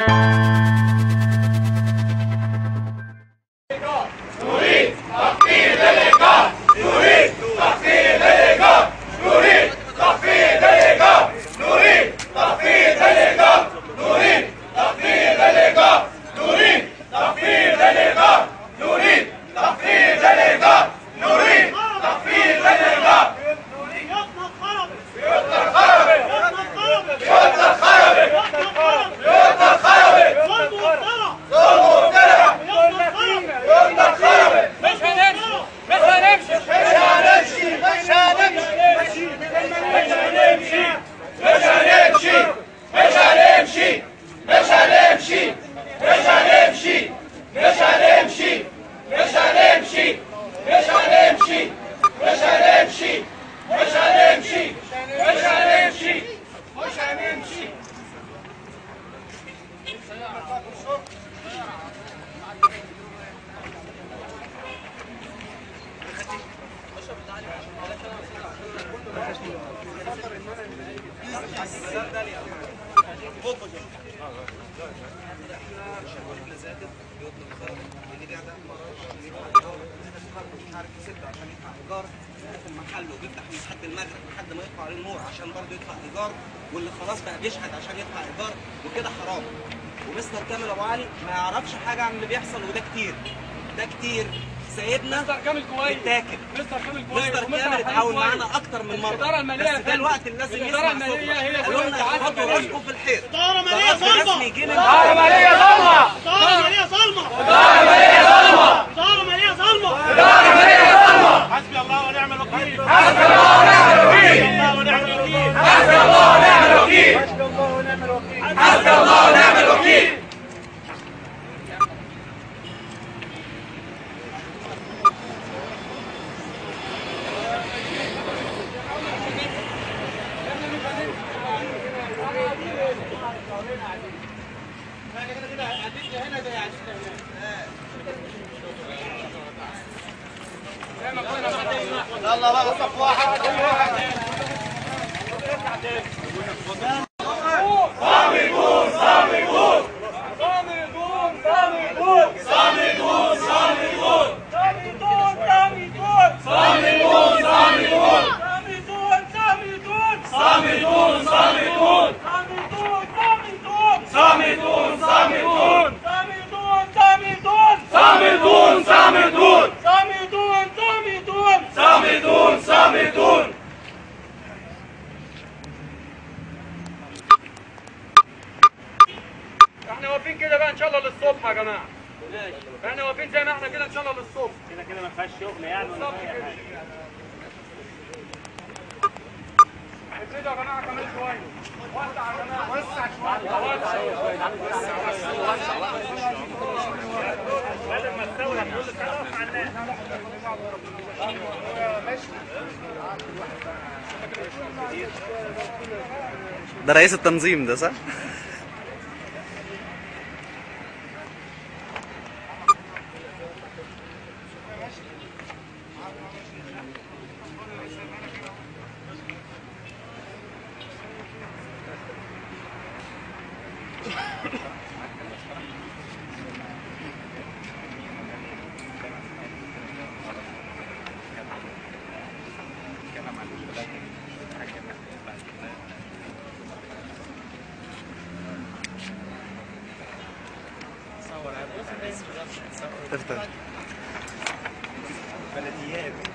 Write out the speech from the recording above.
you مش هنمشي مش هنمشي مش هنمشي مش هنمشي مش هنمشي مش هنمشي مش هنمشي مش هنمشي مش هنمشي في المحل وبيفتح من لحد المغرب لحد ما يطلع عليه النور عشان برضه يدفع ايجار واللي خلاص بقى بيشحت عشان يدفع ايجار وكده حرام ومستر كامل أبو علي ما يعرفش حاجة عن اللي بيحصل وده كتير. ده كتير. سيدنا مستر كامل كويس اتاكل مستر كامل كويس مستر كامل اتعاون معانا أكتر من مرة. الإدارة المالية بس ده الوقت اللي لازم يسمع صوتنا قالوا لنا حطوا راسكم في الحيط اداره ماليه ظلمه اداره ماليه ظلمه اداره ماليه ظلمه اداره ماليه ظلمه اداره ماليه صلبه اداره ماليه صلبه حسبي الله ونعم الوكيل. حسبي الله ونعم الوكيل. حسبي الله ونعم الوكيل. حسبي الله ونعم الوكيل. حسبي الله ونعم الوكيل. ده يلا بقى صف واحد. الله للصبح يا جماعة. إحنا واقفين زي ما إحنا كده ان شاء الله للصبح. كده كده ما فيهاش شغل يعني ولا حاجة. ابتدوا يا جماعة كمان شوية. وسع يا جماعة. وسع شوية. بدل ما تسوي كل الناس ده رئيس التنظيم ده صح؟ افتح بلديات